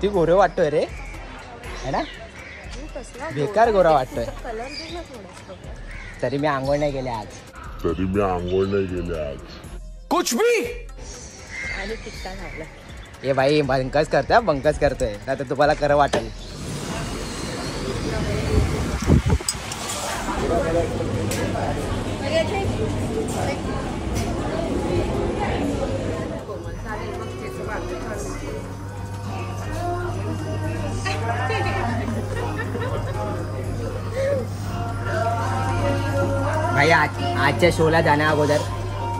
किती गोरे वाटतोय रे. है ना? बेकार गोरा वाटतोय. कलर दे ना थोडासा तरी मी आंघोळ नाही गेले आज. तरी मी आंघोळ नाही गेले आज. टिक्का घातला ए भाई बंकस करतोय बंकस करतोय. आता तुम्हाला खरं वाटेल. भाई आज आजच्या शोला जाण्या अगोदर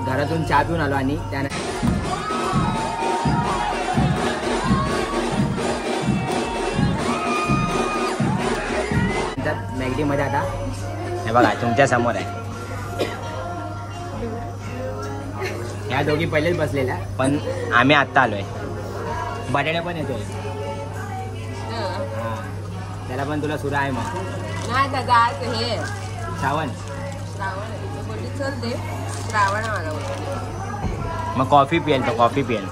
घरातून चहा पिऊन आलो आणि त्याने नंतर मॅगडीमध्ये आता हे बघा तुमच्यासमोर आहे. ह्या दोघी पहिलेच बसलेल्या पण आम्ही आत्ता आलोय. बटाट्या पण येतोय. त्याला पण तुला सुरा आहे मग. नाही दादा आज हे. श्रावण. श्रावण आहे. तो बोलली चल दे. श्रावण आहे मला बोलली. मग कॉफी पिएल तो कॉफी पिएल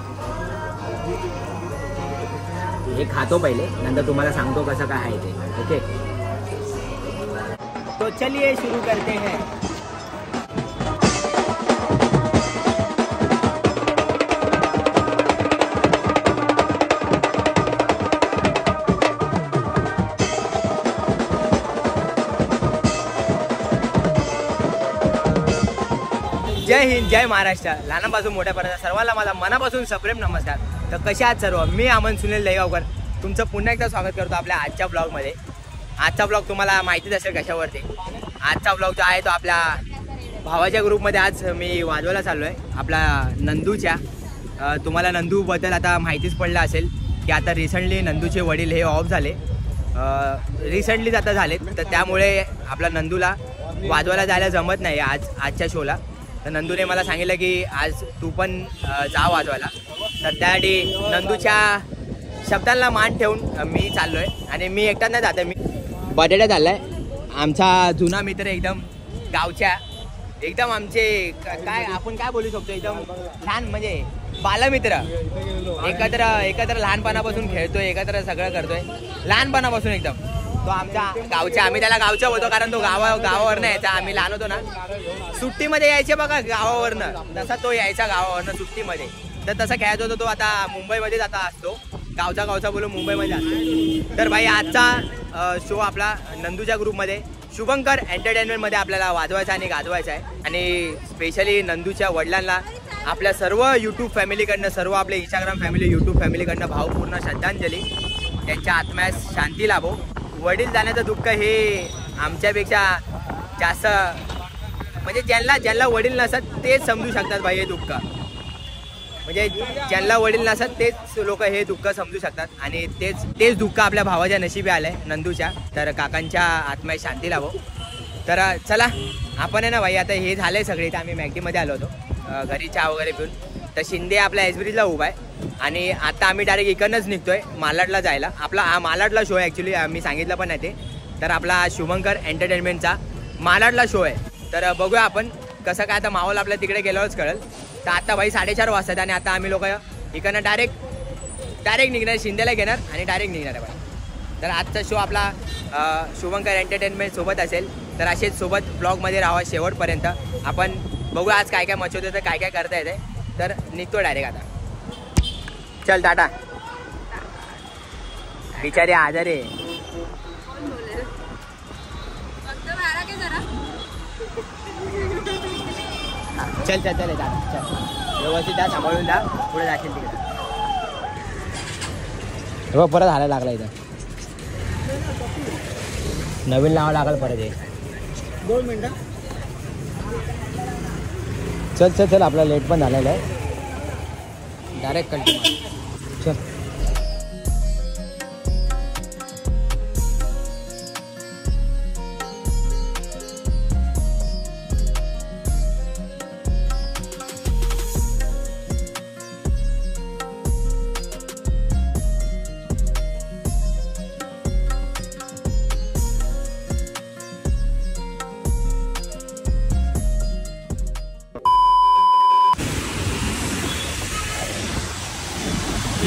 हे खातो पहिले नंतर तुम्हाला सांगतो कसं काय आहे ते. ओके? तो चलिए शुरू करते हैं. जय हिंद जय महाराष्ट्र. लहानापासून मोठ्यापर्यंत सर्वांना माझा मनापासून सप्रेम नमस्कार. तर कशा आहात सर्व? मी अमन सुनील दहीगावकर तुमचं पुन्हा एकदा स्वागत करतो आपल्या आजच्या ब्लॉगमध्ये. आजचा ब्लॉग तुम्हाला माहितीच असेल कशावरती. आजचा ब्लॉग जो आहे तो आपल्या भावाच्या ग्रुपमध्ये आज मी वाजवायला चाललो आहे आपला नंदूच्या तुम्हाला नंदूबद्दल आता माहितीच पडलं असेल की आता रिसेंटली नंदूचे वडील हे ऑफ झाले. रिसेंटलीच आता झालेत. तर त्यामुळे आपला नंदूला वाजवायला जायला जमत नाही आज आजच्या शोला तर नंदूने मला सांगितलं की आज तू पण जा वाजवायला. तर त्यासाठी नंदूच्या शब्दांना मान ठेवून मी चाललो आहे आणि मी एकटा नाही जाते मी मी बटाट्यात आलाय आमचा जुना मित्र एकदम गावच्या. एकदम आमचे काय आपण काय बोलू शकतो? एकदम लहान म्हणजे बालमित्र. एकत्र एकत्र लहानपणापासून खेळतोय एकत्र सगळं करतोय. लहानपणापासून एकदम. तो आमच्या गावच्या आम्ही त्याला गावच्या होतो कारण तो गावा गावावरनं यायचा. आम्ही लहान होतो ना. सुट्टीमध्ये यायचे बघा गावावरनं. तसा तो यायचा गावावरनं सुट्टीमध्ये. तर तसा खेळायचा होतो तो आता मुंबईमध्येच आता असतो. गावचा गावचा बोलून मुंबईमध्ये असतो तर भाई आजचा शो आपला नंदूच्या ग्रुपमध्ये शुभंकर एंटरटेनमेंटमध्ये आपल्याला वाजवायचा आणि गाजवायचा आहे. आणि स्पेशली नंदूच्या वडिलांना आपल्या सर्व यूट्यूब फॅमिलीकडनं सर्व आपले इंस्टाग्राम फॅमिली यूट्यूब फॅमिलीकडनं भावपूर्ण श्रद्धांजली. त्यांच्या आत्म्यास शांती लाभो. वडील जाण्याचं दुःख हे आमच्यापेक्षा जास्त म्हणजे ज्यांना ज्यांना वडील नसत तेच समजू शकतात भाई हे दुःख. म्हणजे ज्यांना वडील नसत तेच लोक हे दुःख समजू शकतात आणि तेच तेच दुःख आपल्या भावाच्या नशिबी आलंय नंदूच्या. तर काकांच्या आत्म्या शांती लावो. तर चला आपण आहे ना भाई आता हे झालंय सगळे. तर आम्ही मॅगीमध्ये आलो होतो. घरी चहा वगैरे पिऊन. तर शिंदे आपल्या एसब्रिजला उभा आहे. आणि आता आम्ही डायरेक्ट इकडनंच निघतोय मालाडला जायला. आपला हा मालाडला शो आहे ॲक्च्युली मी सांगितलं पण आहे ते. तर आपला शुभंकर एंटरटेनमेंटचा मालाडला शो आहे. तर बघूया आपण कसं काय आता माहोल आपल्या तिकडे गेल्यावरच कळेल. तर आता भाई साडेचार वाजतात आणि आता आम्ही लोक इकडनं डायरेक्ट डायरेक्ट निघणार शिंदेला घेणार आणि डायरेक्ट निघणार आहे भाई तर आजचा शो आपला शुभंकर एंटरटेनमेंट सोबत असेल. तर असेच सोबत ब्लॉगमध्ये राहावा शेवटपर्यंत. आपण बघू आज काय काय मचवतं तर काय काय करता येते. तर निघतो डायरेक्ट आता. चल टाटा. बिचारे आजारी चल चल चल दादा चल. व्यवस्थित जा सांभाळून जा. पुढे जाशील तिकडे. हे बघ, परत हालायला लागला इथं. नवीन लावा लागल परत हे. दोन मिनिटं. चल चल चल आपला लेट पण झालेला आहे. डायरेक्ट कंटिन्यू चल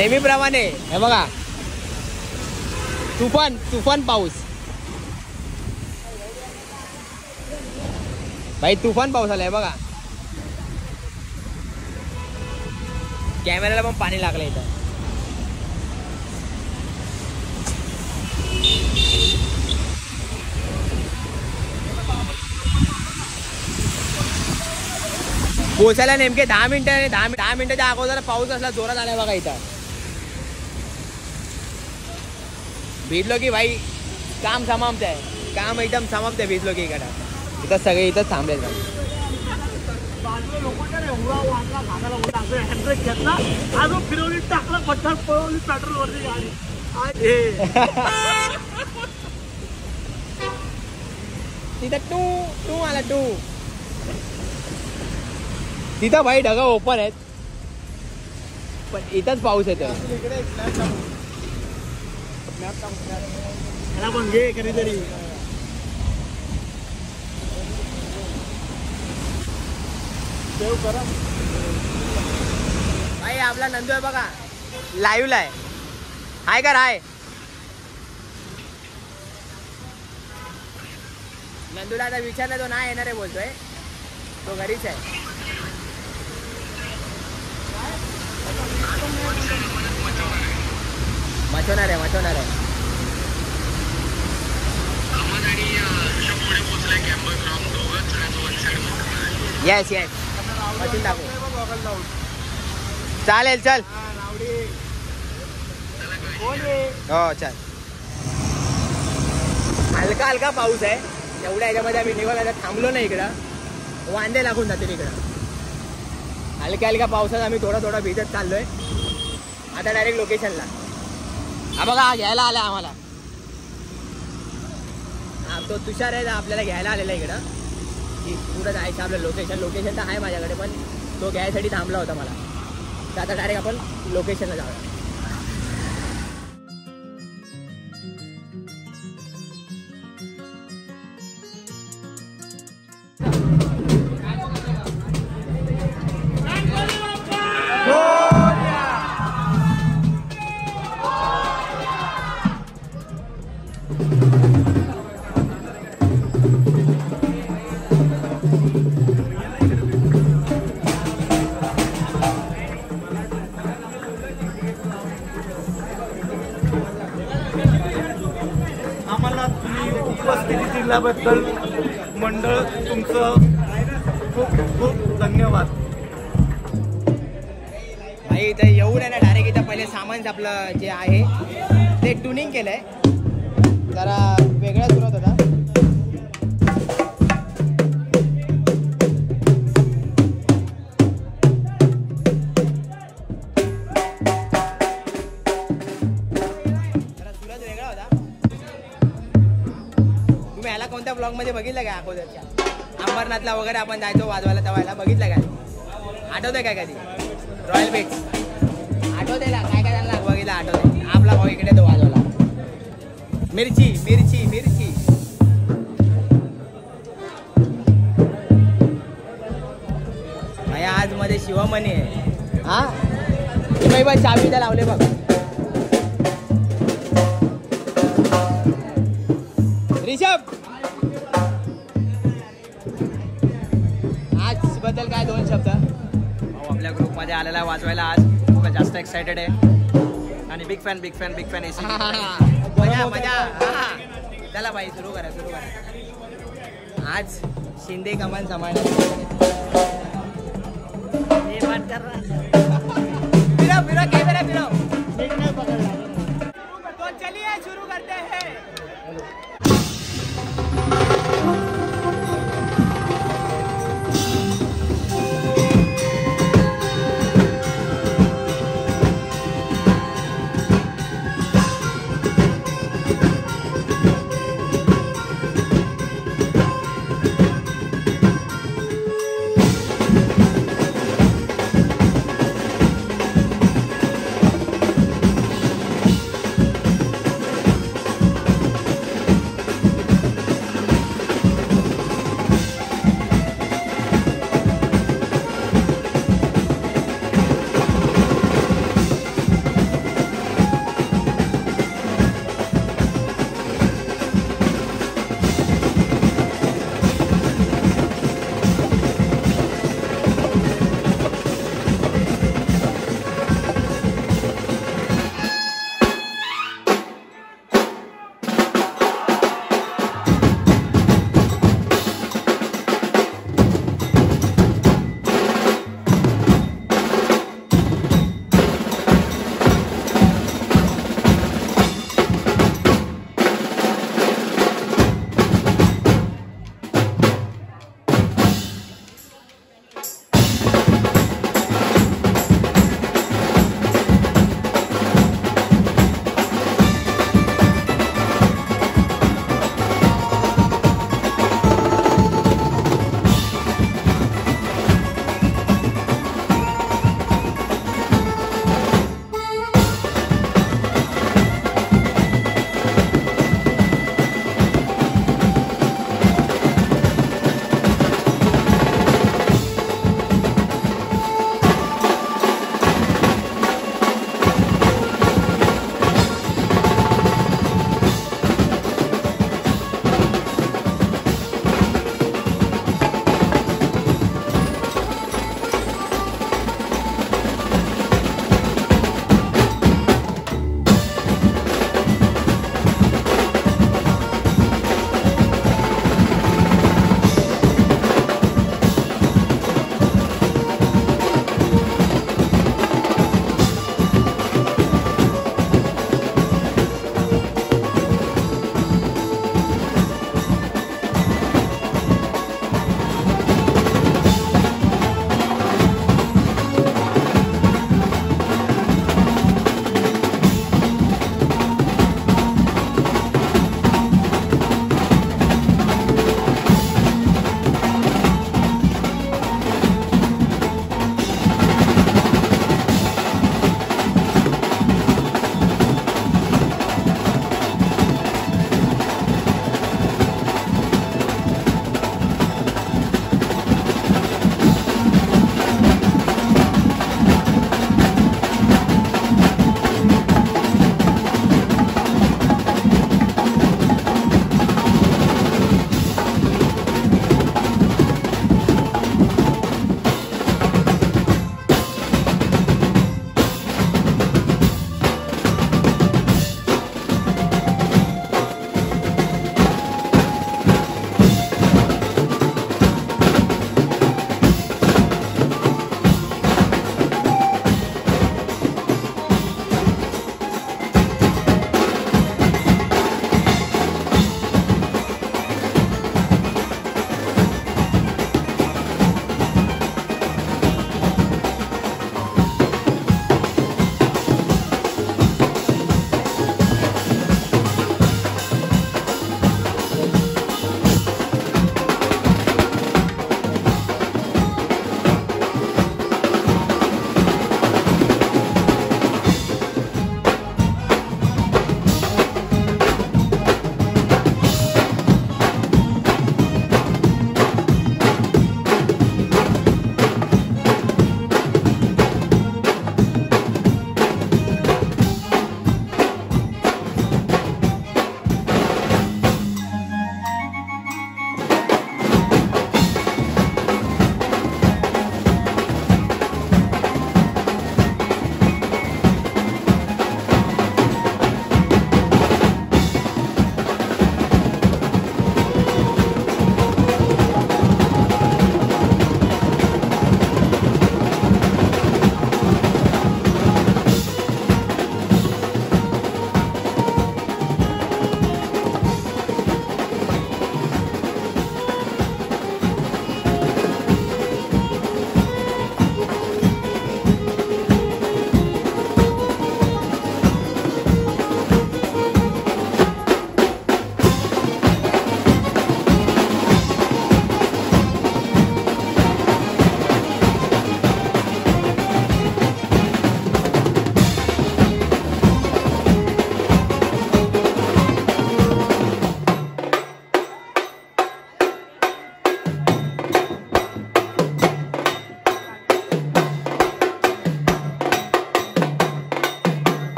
नेहमीप्रमाणे हे बघा. तुफान तुफान पाऊस. भाई तुफान पाऊस आलाय बघा. कॅमेऱ्याला पण पाणी लागलं इथं. पोचायला नेमके दहा मिनिटं दहा दहा मिनिटाच्या अगोदर पाऊस असला जोरात आलाय बघा इथं. भिजलो की भाई काम समाप्त आहे. काम एकदम समाप्त आहे भिजलो की इकडं. इथं सगळे इथं थांबले फिरवली पठार पळवली पेट्रोल वरती गाडी तिथं टू टू आला टू. तिथं भाई ढगा ओपन आहेत. पण इथंच पाऊस येतो ह्याला पण घे कधीतरी. देव करा भाई आपला नंदू आहे बघा. लाईव्हला आहे. हाय का हाय? नंदूला आता विचारलं तो नाही येणार आहे बोलतोय. तो घरीच आहे. मचवणार आहे मचवणार आहे. येस येस मचून टाकू चालेल चल. हो चल. हलका हलका पाऊस आहे. एवढ्या ह्याच्यामध्ये आम्ही निघालो थांबलो नाही इकडं. वांदे लागून जातील इकडं. हलक्या हलक्या पावसात आम्ही थोडा थोडा भिजत चाललोय. आता डायरेक्ट लोकेशनला हा बघा घ्यायला आला आम्हाला. तो तुषार आहे आपल्याला घ्यायला आलेला इकडं. की कुठं जायचं आपलं लोकेशन लोकेशन तर आहे माझ्याकडे पण तो घ्यायसाठी थांबला होता मला. तर आता डायरेक्ट आपण लोकेशनला जाऊया. दिल्याबद्दल मंडळ तुमचं खूप खूप धन्यवाद. भाई इथं येऊन आहे ना डायरेक्ट इथं पहिले सामान आपलं जे आहे ते ट्युनिंग केलंय. बघितलं काय अगोदरच्या? अंबरनाथला वगैरे आपण जायचो वाजवायला तवायला बघितलं काय आठवतंय काय कधी? रॉयल बेट्स आठवते ना? काय काय त्यांना बघितलं आठवते आपला भाऊ इकडे तो वाजवला मिरची मिरची मिरची. आज मध्ये शिवमणी आहे. हा? तुम्ही पण चाबी त्या लावले बघ. बद्दल काय दोन शब्द? भाऊ आपल्या ग्रुपमध्ये आलेला आहे वाजवायला आज खूप जास्त एक्सायटेड आहे. आणि big fan big fan big fan AC मजा मजा. चला भाई सुरू करा सुरू करा. आज शिंदे कमान सांभाळ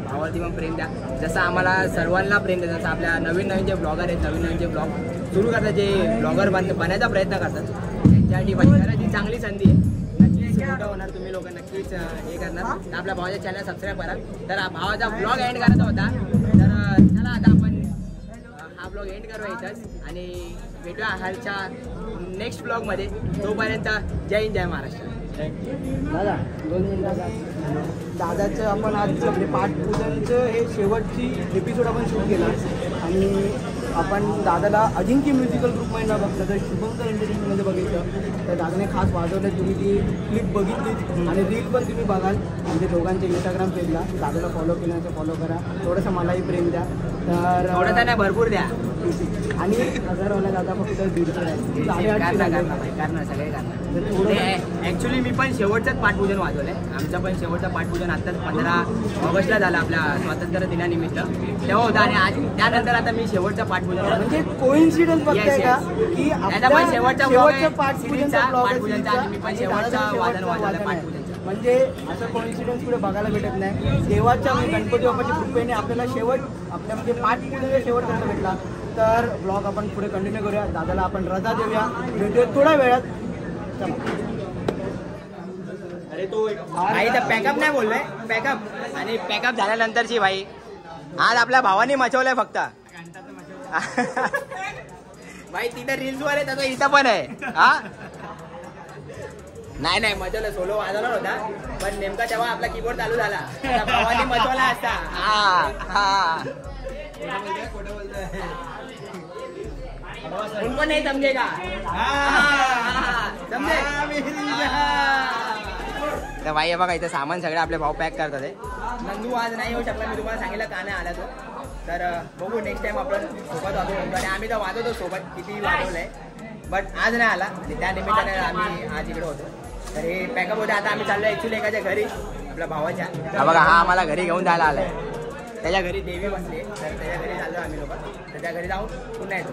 सबस्क्राईब भावावरती पण प्रेम द्या. जसं आम्हाला सर्वांना प्रेम द्या जसं आपल्या नवीन नवीन जे ब्लॉगर आहेत नवीन नवीन जे ब्लॉग सुरू करतात जे ब्लॉगर बन बनायचा प्रयत्न करतात त्यांच्यासाठी पाहिजे जी चांगली संधी आहे. नक्कीच मोठं होणार तुम्ही लोक नक्कीच हे करणार. आपल्या भावाच्या चॅनल सबस्क्राईब करा. तर भावाचा ब्लॉग एंड करायचा होता. तर चला आता आपण हा ब्लॉग एंड करूया इथंच. आणि भेटूया हालच्या नेक्स्ट ब्लॉगमध्ये तोपर्यंत जय हिंद जय महाराष्ट्र. दादा दोन मिनिटाचा दादाचं आपण आज आपले पाठपूजनचं हे शेवटची एपिसोड आपण शूट केला. आणि आपण दादाला अजिंक्य म्युझिकल ग्रुपमध्ये न बघता तर शुभंकर एंटरटेनमेंटमध्ये बघितलं. तर दादाने खास वाजवलं तुम्ही ती क्लिप बघितली. आणि रील पण तुम्ही बघाल म्हणजे दोघांच्या इंस्टाग्राम पेजला दादाला फॉलो केल्याचं फॉलो करा. थोडंसं मलाही प्रेम द्या. तर थोडंसं नाही भरपूर द्या. आणि हजारवाला दादा फक्त दीडशे आहे. करणार सगळे करणार. थोडं ऍक्च्युली मी पण शेवटचंच पाठपूजन वाजवलंय. आमचं पण शेवटचं पाठपूजन आत्ताच पंधरा ऑगस्टला झालं आपल्या स्वातंत्र्य दिनानिमित्त. तेव्हा होतं आणि आज त्यानंतर आता मी शेवटचं पाठपूजन. म्हणजे कोइन्सिडन्स बघताय का. की त्याचा पण शेवटचा vlog आहे, शेवटचं पाठपूजनचा. पाठपूजनचं. म्हणजे असं कोइन्सिडन्स पुढे बघायला भेटत नाही. देवाच्या म्हणजे गणपती बाप्पाच्या कृपेने आपल्याला शेवट आपल्या म्हणजे पाठपूजन शेवट कसं भेटला तर ब्लॉग आपण पुढे कंटिन्यू करूया. दादाला आपण रजा देऊया. भेटूया थोड्या वेळात. चला. भाई तर पॅकअप नाही बोललोय. पॅकअप आणि पॅकअप झाल्यानंतरची भाई आज आपल्या भावाने मचवलंय फक्त. भाई तिथं रील्स वर आहे इथं पण आहे. हा? नाही नाही मचवलं सोलो वाजवला होता. पण नेमका तेव्हा आपला कीबोर्ड चालू झाला. भावाने मचवला असता हा हा. उनको नहीं समजेगा समजे तर भाई बघा इथं सामान सगळं आपले भाऊ पॅक करतात नंदू आज नाही येऊ शकला मी तुम्हाला सांगितलं का नाही आला तो. तर बघू नेक्स्ट टाइम आपण सोबत वाजवू आणि आम्ही तर वाजवतो सोबत किती वाजवलंय. बट आज नाही आला. त्या निमित्ताने आम्ही आज इकडे होतो. तर हे पॅकअप होते. आता आम्ही चाललो ऍक्च्युली एकाच्या घरी आपल्या भावाच्या. हा बघा हा आम्हाला घरी घेऊन जायला आलाय. त्याच्या घरी देवी बसली तर त्याच्या घरी चाललो आम्ही लोक. त्याच्या घरी जाऊन पुन्हा येतो.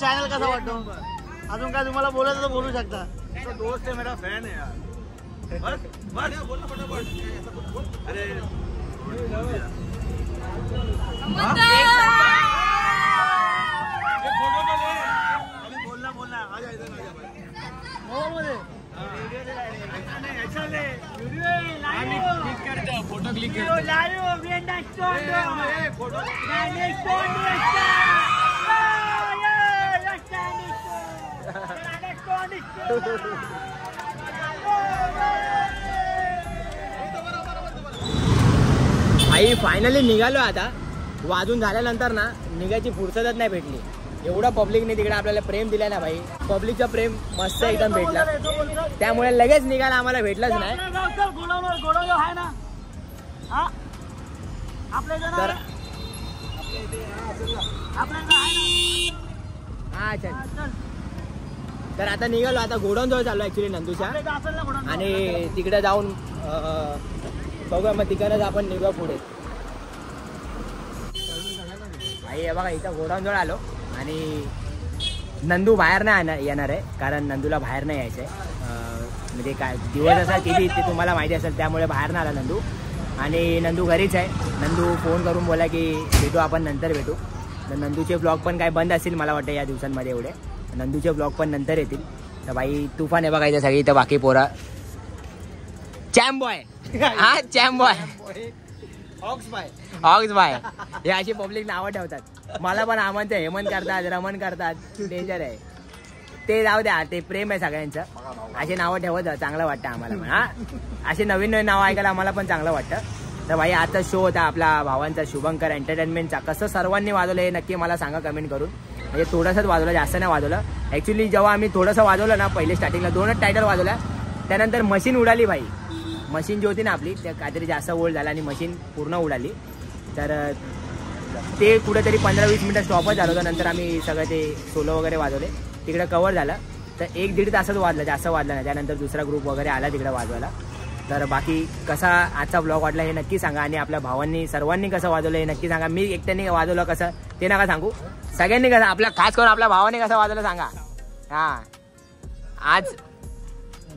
चॅनल कसा वाटतो अजून काय तुम्हाला बोलायचं तर बोलू शकता। तो दोस्त आहे मेरा फॅन आहे यार। बस बस। बोल फटाफट अरे फ़ोटो तो बोलना बोलना। आ जा इधर आ जा भाई। मोबाईल मध्ये नाही याच्या ले आम्ही क्लिक फ़ोटो क्लिक फ़ोटो आई फायनली निघालो आता. वाजून झाल्यानंतर ना निघायची फुरसतच नाही भेटली. एवढं पब्लिकने तिकडे आपल्याला प्रेम दिलं ना भाई. पब्लिकचा प्रेम मस्त एकदम भेटला. त्यामुळे लगेच निघायला आम्हाला भेटलंच नाही. हा हा चल. तर आता निघालो आता गोडाऊन जवळ चाललो ऍक्च्युली नंदूच्या. आणि तिकडे जाऊन बघूया मग तिकडे आपण निघूया पुढे. आई बघा इथं गोडाऊन जवळ आलो. आणि नंदू बाहेर नाही आणा- येणार आहे कारण नंदूला बाहेर नाही यायचं आहे म्हणजे काय दिवस असा किती ते तुम्हाला माहिती असेल त्यामुळे बाहेर नाही आला नंदू. आणि नंदू घरीच आहे. नंदू फोन करून बोला की भेटू आपण नंतर भेटू. तर नंदूचे ब्लॉग पण काय बंद असतील मला वाटतं या दिवसांमध्ये एवढे. नंदूचे ब्लॉग पण नंतर येतील. तर बाई तुफान आहे बघायचं सगळी इथं बाकी पोरा. चॅम्बॉय. हा चॅम्बॉय. ऑक्स बाय. ऑक्स बाय हे अशी पब्लिक नावं ठेवतात. मला पण आमंत हेमंत करतात रमण करतात. डेंजर आहे. ते जाऊ द्या ते प्रेम आहे सगळ्यांचं. असे नावं ठेवत चांगलं वाटतं आम्हाला पण हा. असे नवीन नवीन नावं ऐकायला आम्हाला पण चांगलं वाटतं. तर भाई आता शो होता आपला भावांचा शुभंकर एंटरटेनमेंटचा कसं सर्वांनी वाजवलं हे नक्की मला सांगा कमेंट करून. म्हणजे थोडंसंच वाजवलं जास्त नाही वाजवलं. ॲक्च्युली जेव्हा आम्ही थोडंसं वाजवलं ना पहिले स्टार्टिंगला दोनच टायटल वाजवल्या. त्यानंतर मशीन उडाली भाई. मशीन जी होती ना आपली त्या काहीतरी जास्त ओल्ड झाला आणि मशीन पूर्ण उडाली. तर ते कुठेतरी पंधरा वीस मिनटं स्टॉपच झालं होतं. नंतर आम्ही सगळं ते सोलो वगैरे वाजवले. तिकडे कवर झालं. तर एक दीड तासच वाजलं जास्त वाजलं नाही. त्यानंतर दुसरा ग्रुप वगैरे आला तिकडे वाजवायला. तर बाकी कसा आजचा ब्लॉग वाटला हे नक्की सांगा आणि आपल्या भावांनी सर्वांनी कसं वाजवलं हे नक्की सांगा. मी एकट्याने वाजवलं कसं ते नका सांगू. सगळ्यांनी कसं आपल्या खास करून आपल्या भावाने कसं वाजवलं सांगा. हां. आज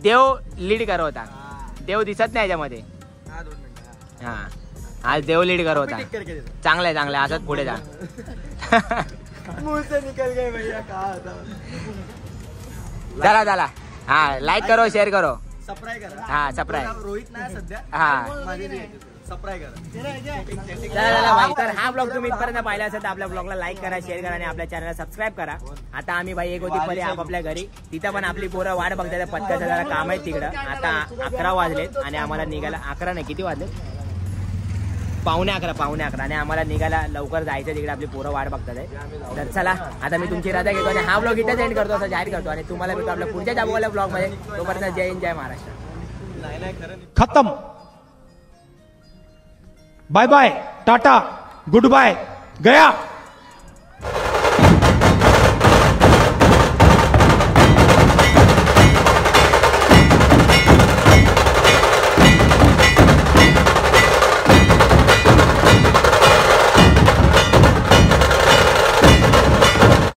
देव लीड करत होता. देव दिसत नाही याच्यामध्ये. हा. हा आज देव लीड करत होता. देतो. चांगलं आहे चांगलं आहे. असंच पुढे जा. चला चला. हा लाईक करो शेअर करो. सप्राय करा. हा सबस्क्राईब रोहित नाही सध्या. हा. माझे सप्राय करा. चला चला भाई. तर हा ब्लॉग तुम्ही इथपर्यंत पाहिला असेल तर आपल्या ब्लॉगला लाईक करा शेअर करा आणि आपल्या चॅनलला सबस्क्राईब करा. आता आम्ही भाई एक होती परी आपापल्या घरी. तिथं पण आपली पोरं वाट बघतात पत्त्याचं जरा काम आहे तिकडं. आता अकरा वाजलेत आणि आम्हाला निघायला अकरा नाही किती वाजले पावणे अकरा पावणे अकरा. आणि आम्हाला निघायला लवकर जायचं तिकडे. आपली पोरं वाट बघतात आहे. तर चला आता मी तुमची रजा घेतो आणि हा ब्लॉग इथेच एंड करतो असं जाहीर करतो. आणि तुम्हाला भेटतो आपल्या पुढच्या जाबोवाल्या ब्लॉगमध्ये. तोपर्यंत जय हिंद जय महाराष्ट्र. खतम. Bye bye tata good bye गया.